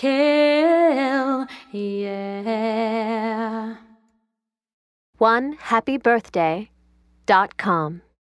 kill. yeah. One happy birthday dot com.